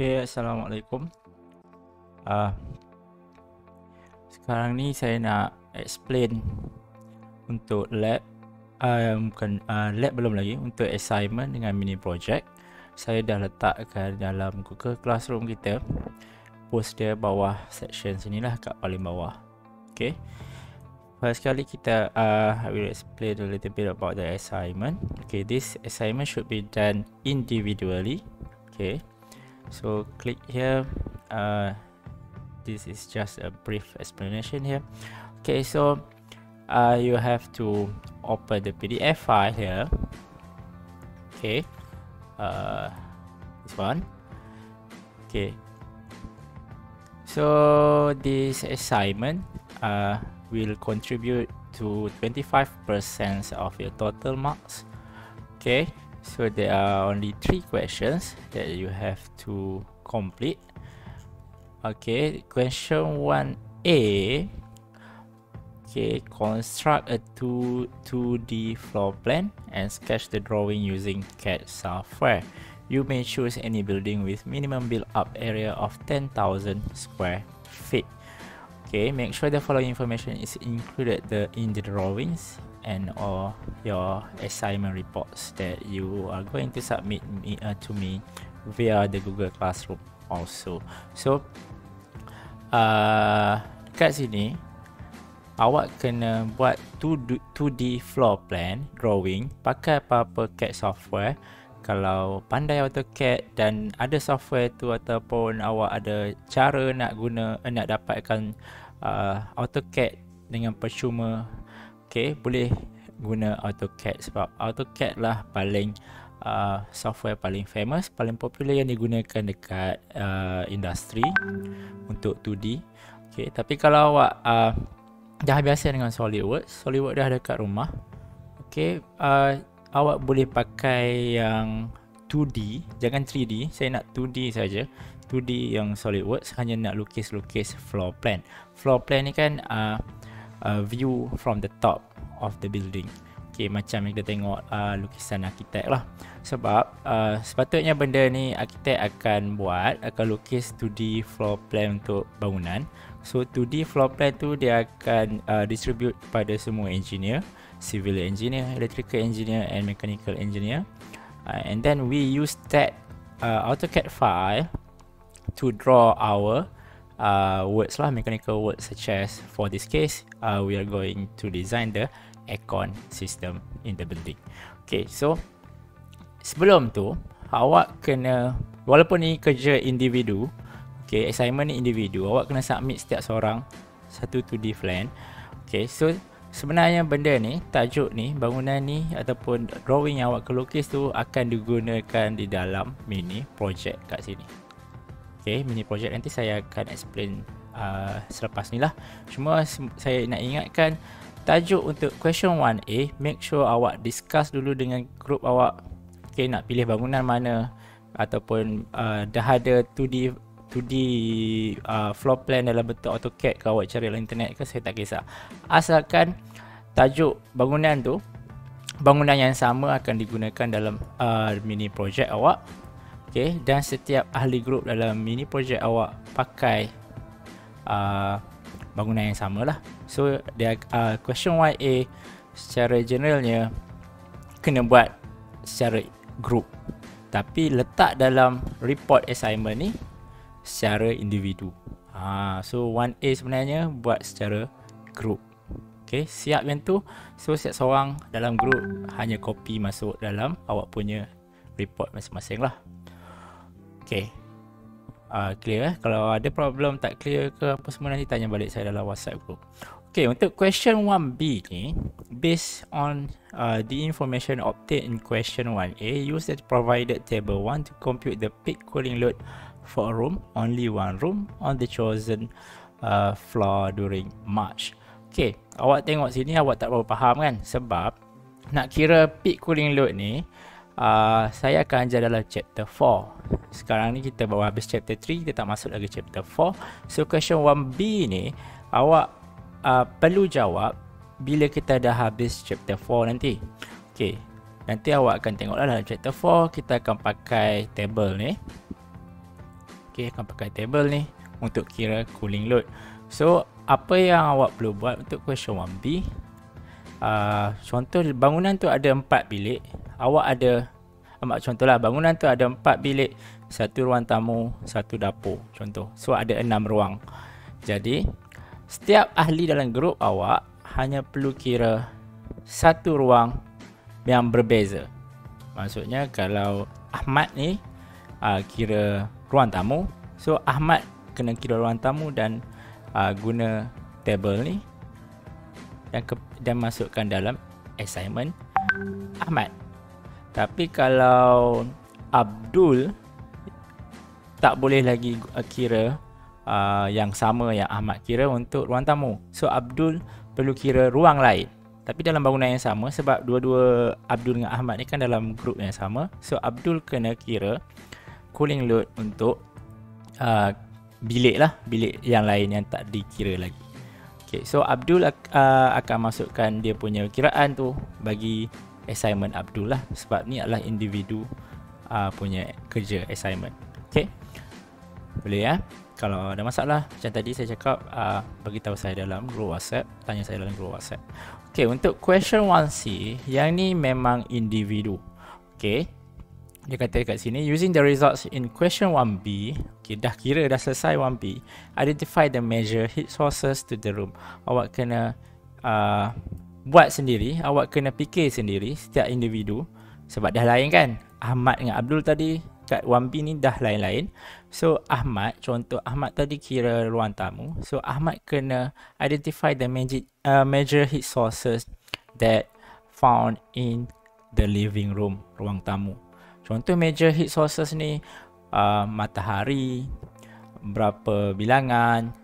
Okay, Assalamualaikum. Uh, sekarang ni saya nak explain untuk lab uh, bukan uh, lab belum lagi untuk assignment dengan mini project. Saya dah letakkan dalam Google Classroom kita post dia bawah section sini lah kat paling bawah. Okay first sekali kita uh, I will explain a little bit about the assignment. Okay this assignment should be done individually. Okay so click here uh, this is just a brief explanation here okay so uh, you have to open the PDF file here. Okay, uh, this one. Okay, so this assignment uh, will contribute to 25% of your total marks. Okay, so there are only three questions that you have to complete. Okay, question 1A Okay, construct a 2, 2D floor plan and sketch the drawing using CAD software. You may choose any building with minimum build up area of 10,000 square feet. Okay, make sure the following information is included the, in the drawings and or your assignment reports that you are going to submit me, uh, to me via the Google Classroom also. So, uh, dekat sini, awak kena buat 2D, 2D floor plan drawing pakai apa-apa CAD software kalau pandai AutoCAD dan ada software tu ataupun awak ada cara nak guna nak dapatkan uh, AutoCAD dengan percuma okay, boleh guna AutoCAD sebab AutoCAD lah paling uh, software paling famous paling popular yang digunakan dekat uh, industri untuk 2D okay, tapi kalau awak uh, dah biasa dengan SolidWorks SolidWorks dah dekat rumah. Okay uh, Awak boleh pakai yang 2D Jangan 3D Saya nak 2D saja. 2D yang SolidWorks Hanya nak lukis-lukis floor plan. Floor plan ni kan uh, uh, View from the top of the building. Okay macam yang kita tengok uh, Lukisan arkitek lah. Sebab uh, Sepatutnya benda ni Arkitek akan buat Akan lukis 2D floor plan untuk bangunan. So 2D floor plan tu dia akan uh, distribute pada semua engineer, civil engineer, electrical engineer and mechanical engineer. Uh, and then we use that uh, AutoCAD file to draw our uh, words lah, mechanical words such as for this case, uh, we are going to design the aircon system in the building. Okay, so sebelum tu awak kena walaupun ni kerja individu, Okay, assignment ni individu. Awak kena submit setiap seorang satu 2D plan. Okay, so sebenarnya benda ni, tajuk ni, bangunan ni ataupun drawing yang awak kelukis tu akan digunakan di dalam mini project kat sini. Okay, mini project nanti saya akan explain uh, selepas ni lah. Cuma saya nak ingatkan tajuk untuk question 1A, make sure awak discuss dulu dengan group awak. Okay, nak pilih bangunan mana ataupun uh, dah ada 2D 2D uh, floor plan dalam bentuk AutoCAD ke awak cari dalam internet ke saya tak kisah asalkan tajuk bangunan tu bangunan yang sama akan digunakan dalam uh, mini project awak okay, dan setiap ahli grup dalam mini project awak pakai uh, bangunan yang sama lah so dia uh, question YA secara generalnya kena buat secara group tapi letak dalam report assignment ni secara individu. Ha, so 1A sebenarnya buat secara group. Okay, siap yang tu. So siap seorang dalam group hanya copy masuk dalam awak punya report masing-masing lah. Okay. Uh, clear eh? Kalau ada problem tak clear ke apa semua nanti tanya balik saya dalam WhatsApp group. Okay, untuk question 1B ni, based on uh, the information obtained in question 1A, use the provided table 1 to compute the peak cooling load for a room, only one room on the chosen uh, floor during March. Okay, awak tengok sini awak tak berapa faham kan? Sebab nak kira peak cooling load ni, uh, saya akan ajar dalam chapter 4. Sekarang ni kita bawa habis chapter 3, kita tak masuk lagi chapter 4. So question 1B ni, awak uh, perlu jawab bila kita dah habis chapter 4 nanti. Okay, nanti awak akan tengoklah dalam chapter 4, kita akan pakai table ni. okay, akan pakai table ni untuk kira cooling load. So, apa yang awak perlu buat untuk question 1B? Uh, contoh bangunan tu ada 4 bilik. Awak ada Amak contohlah bangunan tu ada 4 bilik, satu ruang tamu, satu dapur. Contoh. So ada 6 ruang. Jadi, setiap ahli dalam grup awak hanya perlu kira satu ruang yang berbeza. Maksudnya kalau Ahmad ni uh, kira ruang tamu, so Ahmad kena kira ruang tamu dan uh, guna table ni dan ke, dan masukkan dalam assignment Ahmad. Tapi kalau Abdul tak boleh lagi uh, kira uh, yang sama yang Ahmad kira untuk ruang tamu. So Abdul perlu kira ruang lain. Tapi dalam bangunan yang sama sebab dua-dua Abdul dengan Ahmad ni kan dalam grup yang sama. So Abdul kena kira cooling load untuk uh, bilik lah, bilik yang lain yang tak dikira lagi. Okay, so Abdul uh, akan masukkan dia punya kiraan tu bagi assignment Abdul lah sebab ni adalah individu uh, punya kerja assignment. Okay. Boleh ya? Kalau ada masalah macam tadi saya cakap uh, bagi tahu saya dalam group WhatsApp, tanya saya dalam group WhatsApp. Okay, untuk question 1C, yang ni memang individu. Okay. Dia kata kat sini, using the results in question 1B, okay, dah kira dah selesai 1B, identify the measure heat sources to the room. Awak kena uh, buat sendiri, awak kena fikir sendiri setiap individu. Sebab dah lain kan? Ahmad dengan Abdul tadi kat 1B ni dah lain-lain. So Ahmad, contoh Ahmad tadi kira ruang tamu. So Ahmad kena identify the magic, uh, major heat sources that found in the living room, ruang tamu. Contoh major heat sources ni uh, matahari, berapa bilangan,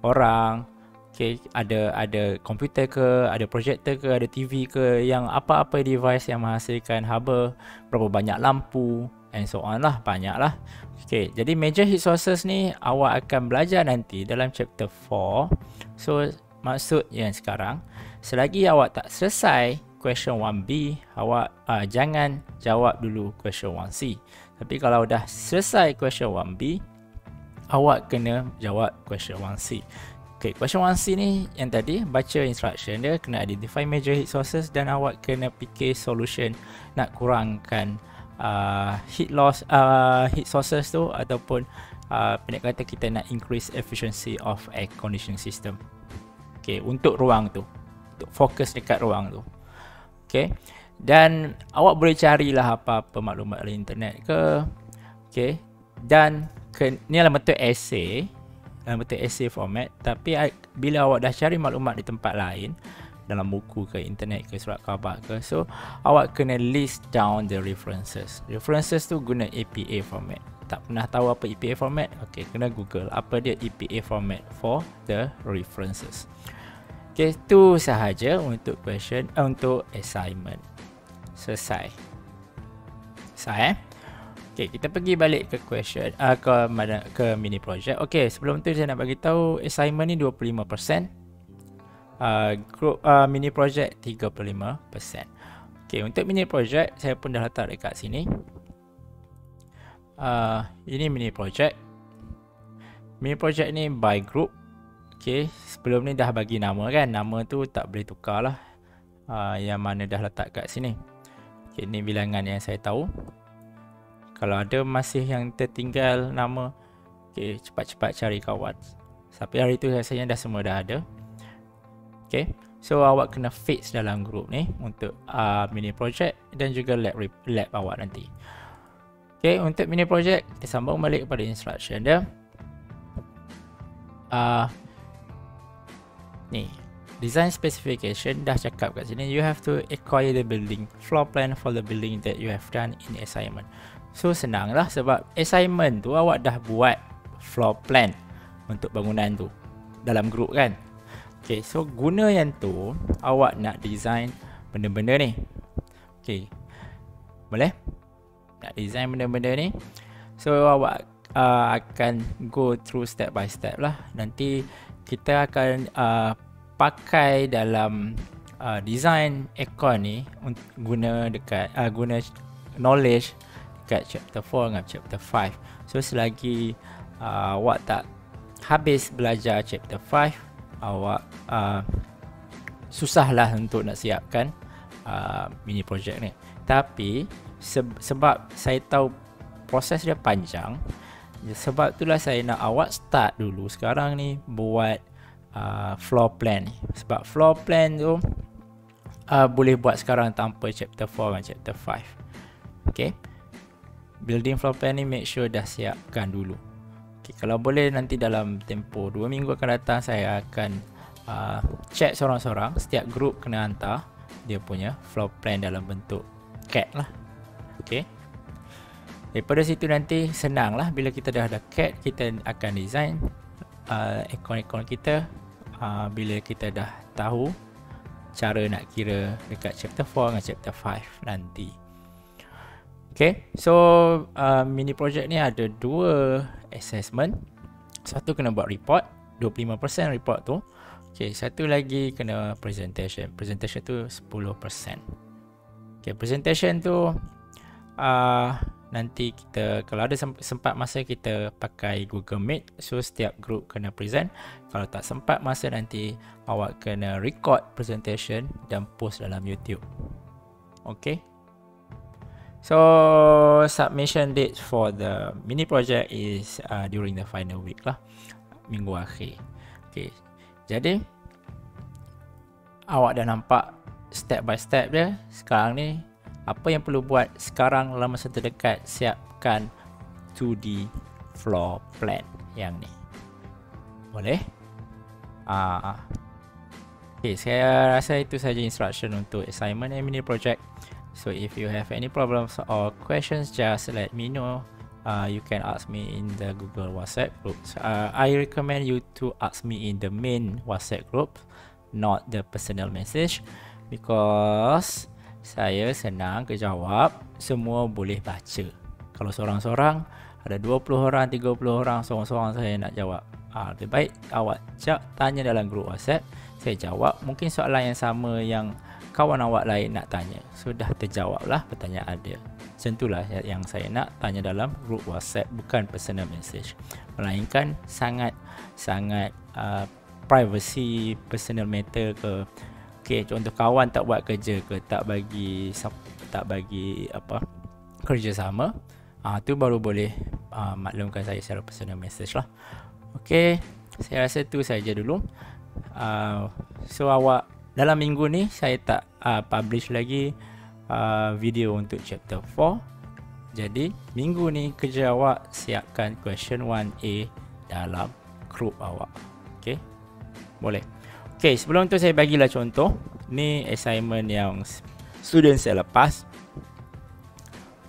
orang, okay, ada ada komputer ke, ada projector ke, ada TV ke, yang apa-apa device yang menghasilkan haba, berapa banyak lampu and so on lah, banyak lah. Okay, jadi major heat sources ni awak akan belajar nanti dalam chapter 4. So, maksud yang sekarang, selagi awak tak selesai question 1B, awak uh, jangan jawab dulu question 1C. Tapi kalau dah selesai question 1B, awak kena jawab question 1C. Okay, question 1C ni yang tadi baca instruction dia kena identify major heat sources dan awak kena fikir solution nak kurangkan uh, heat loss uh, heat sources tu ataupun uh, pendek kata kita nak increase efficiency of air conditioning system. Okay, untuk ruang tu. Untuk fokus dekat ruang tu. Okay. Dan awak boleh carilah apa-apa maklumat dalam internet ke. Okay. Dan ke, ni adalah bentuk essay dalam bentuk essay format. Tapi bila awak dah cari maklumat di tempat lain dalam buku ke internet ke surat khabar ke so awak kena list down the references. References tu guna APA format. Tak pernah tahu apa EPA format? Ok kena google apa dia EPA format for the references. Ok tu sahaja untuk question uh, untuk assignment. Selesai. Selesai eh Okay, kita pergi balik ke question uh, ke mana ke mini project. Okay, sebelum tu saya nak bagi tahu assignment ni 25%. Uh, group uh, mini project 35%. Okay, untuk mini project saya pun dah letak dekat sini. Uh, ini mini project. Mini project ni by group. Okay, sebelum ni dah bagi nama kan. Nama tu tak boleh tukar lah. Uh, yang mana dah letak kat sini. Okay, ni bilangan yang saya tahu. Kalau ada masih yang tertinggal nama okay, Cepat-cepat cari kawan. Sampai hari tu rasanya dah semua dah ada. Okay So awak kena fix dalam group ni Untuk uh, mini project Dan juga lab, lab awak nanti. Okay untuk mini project Kita sambung balik kepada instruction dia. Uh, Ni Design specification dah cakap kat sini. You have to acquire the building Floor plan for the building that you have done in assignment So senang lah sebab assignment tu awak dah buat floor plan untuk bangunan tu dalam group kan. Okay, so guna yang tu awak nak design benda-benda ni. Okay, boleh? Nak design benda-benda ni. So awak uh, akan go through step by step lah. Nanti kita akan uh, pakai dalam uh, design aircon ni guna dekat uh, guna knowledge dekat chapter 4 dengan chapter 5 so selagi uh, awak tak habis belajar chapter 5 awak uh, susahlah untuk nak siapkan uh, mini project ni. Tapi se- sebab saya tahu proses dia panjang sebab itulah saya nak awak start dulu sekarang ni buat uh, floor plan. Ni sebab floor plan tu uh, boleh buat sekarang tanpa chapter 4 dan chapter 5 okay building floor plan ni make sure dah siapkan dulu. Okay, kalau boleh nanti dalam tempoh 2 minggu akan datang saya akan uh, check seorang-seorang. Setiap group kena hantar dia punya floor plan dalam bentuk CAD lah. Okay. Daripada situ nanti senang lah. Bila kita dah ada CAD kita akan design uh, ikon-ikon kita. Uh, bila kita dah tahu cara nak kira dekat chapter 4 dengan chapter 5 nanti. Okay, so uh, mini project ni ada dua assessment. Satu kena buat report, 25% report tu. Okay, satu lagi kena presentation. Presentation tu 10%. Okay, presentation tu uh, nanti kita kalau ada sempat masa kita pakai Google Meet so setiap group kena present kalau tak sempat masa nanti awak kena record presentation dan post dalam YouTube okay so submission date for the mini project is uh, during the final week lah minggu akhir. Okay. Jadi awak dah nampak step by step dia sekarang ni apa yang perlu buat sekarang dalam masa terdekat siapkan 2D floor plan yang ni. Boleh? Ah uh, okay, saya rasa itu saja instruction untuk assignment and mini project so if you have any problems or questions just let me know. Uh, you can ask me in the google whatsapp group. Uh, i recommend you to ask me in the main whatsapp group not the personal message because saya senang ke jawab semua boleh baca. Kalau seorang-seorang ada 20 orang 30 orang seorang-seorang saya nak jawab. Ha, lebih baik awak cak tanya dalam grup whatsapp saya jawab. Mungkin soalan yang sama yang kawan awak lain nak tanya sudah so, terjawab lah pertanyaan dia tentulah yang saya nak tanya dalam grup whatsapp bukan personal message. Melainkan sangat sangat uh, privacy personal matter ke? Okey, contoh kawan tak buat kerja ke? Tak bagi tak bagi apa kerja sama, ah tu baru boleh uh, maklumkan saya secara personal message lah. Okey, saya rasa tu saja dulu. Uh, so awak dalam minggu ni saya tak uh, publish lagi uh, video untuk chapter 4. Jadi minggu ni kerja awak siapkan question 1A dalam group awak. Okey. Boleh. Okay, sebelum tu saya bagilah contoh. Ni assignment yang student saya lepas.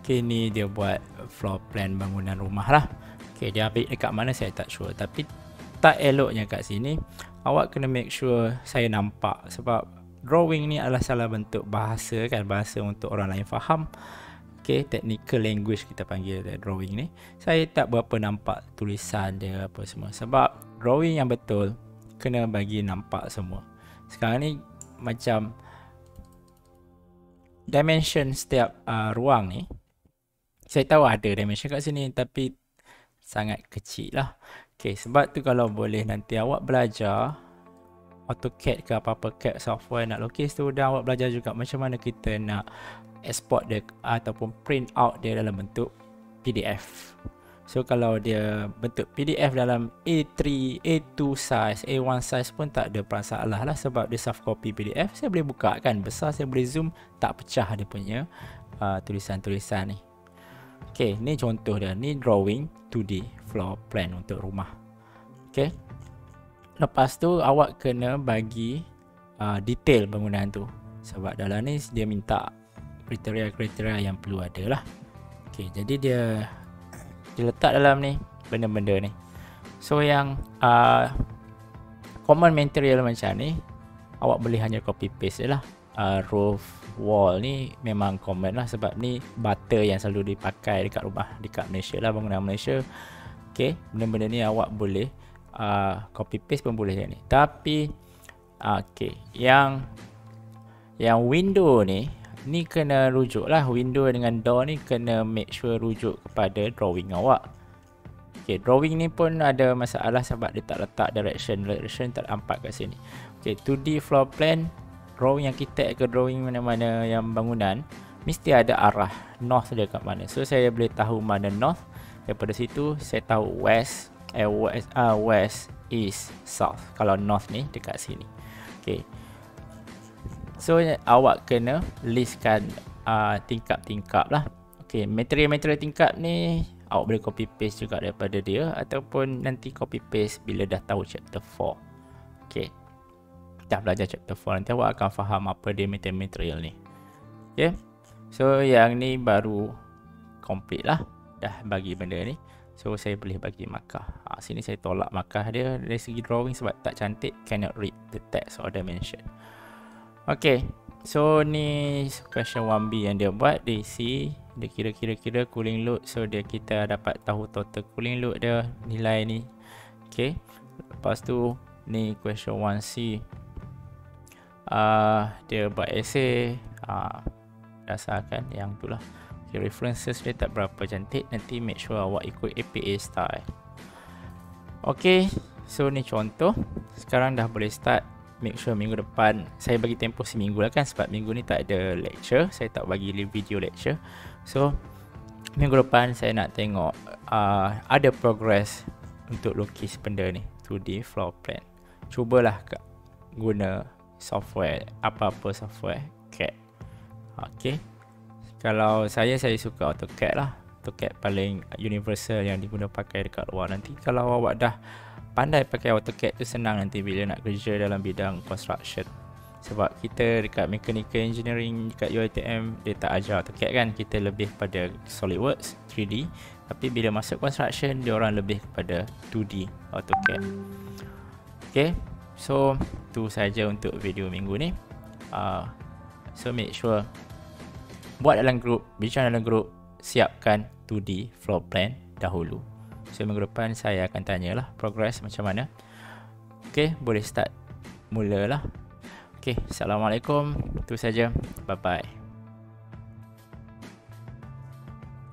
Okay, ni dia buat floor plan bangunan rumah lah. Okay, dia ambil dekat mana saya tak sure. Tapi tak eloknya kat sini. Awak kena make sure saya nampak. Sebab drawing ni adalah salah bentuk bahasa kan. Bahasa untuk orang lain faham. Okay, technical language kita panggil drawing ni. Saya tak berapa nampak tulisan dia apa semua. Sebab drawing yang betul kena bagi nampak semua. Sekarang ni macam dimension setiap uh, ruang ni saya tahu ada dimension kat sini tapi sangat kecil lah. Okay, sebab tu kalau boleh nanti awak belajar AutoCAD ke apa-apa CAD software nak lukis tu dan awak belajar juga macam mana kita nak export dia ataupun print out dia dalam bentuk PDF. So kalau dia bentuk PDF dalam A3, A2 size, A1 size pun tak ada masalah lah sebab dia soft copy PDF. Saya boleh buka kan besar, saya boleh zoom tak pecah dia punya uh, tulisan-tulisan ni. Okay, ni contoh dia. Ni drawing 2D floor plan untuk rumah. Okay. Lepas tu awak kena bagi uh, detail bangunan tu. Sebab dalam ni dia minta kriteria-kriteria yang perlu ada lah. Okay, jadi dia dia letak dalam ni benda-benda ni so yang uh, common material macam ni awak boleh hanya copy paste je lah uh, roof wall ni memang common lah sebab ni butter yang selalu dipakai dekat rumah dekat Malaysia lah bangunan Malaysia ok benda-benda ni awak boleh uh, copy paste pun boleh ni tapi uh, ok yang yang window ni ni kena rujuk lah window dengan door ni kena make sure rujuk kepada drawing awak Okay, drawing ni pun ada masalah sebab dia tak letak direction. Direction tak nampak kat sini. Okay, 2D floor plan. Drawing yang kita ke drawing mana-mana yang bangunan. Mesti ada arah north dia kat mana. So, saya boleh tahu mana north. Daripada situ, saya tahu west. Eh, west, uh, west, east, south. Kalau north ni dekat sini. Okay. So, awak kena listkan uh, tingkap-tingkap lah. Okay, material-material tingkap ni awak boleh copy paste juga daripada dia ataupun nanti copy paste bila dah tahu chapter 4 ok dah belajar chapter 4 nanti awak akan faham apa dia material ni. Ok so yang ni baru complete lah dah bagi benda ni. So saya boleh bagi markah. Ha, sini saya tolak markah dia dari segi drawing sebab tak cantik cannot read the text or dimension ok so ni question 1b yang dia buat dia isi dia kira-kira-kira cooling load. So dia kita dapat tahu total cooling load dia nilai ni. Okey lepas tu ni question 1C uh, dia buat essay uh, dasarkan yang tu lah. Okay, references dia tak berapa cantik nanti make sure awak ikut APA style. Ok so ni contoh. Sekarang dah boleh start make sure minggu depan. Saya bagi tempoh seminggu lah kan sebab minggu ni tak ada lecture. Saya tak bagi video lecture. So minggu depan saya nak tengok uh, ada progress untuk lukis benda ni 2D floor plan. Cubalah guna software apa-apa software CAD ok. Kalau saya saya suka AutoCAD lah. AutoCAD paling universal yang diguna pakai dekat luar nanti. Kalau awak dah pandai pakai AutoCAD tu senang nanti bila nak kerja dalam bidang construction. Sebab kita dekat mechanical engineering dekat UiTM dia tak ajar AutoCAD kan. Kita lebih pada SolidWorks 3D tapi bila masuk construction dia orang lebih kepada 2D AutoCAD. Ok so tu saja untuk video minggu ni uh, so make sure buat dalam group bincang dalam group siapkan 2D floor plan dahulu So minggu depan saya akan tanyalah progress macam mana. Okay, boleh start mulalah. Okay, Assalamualaikum. Itu saja. Bye-bye.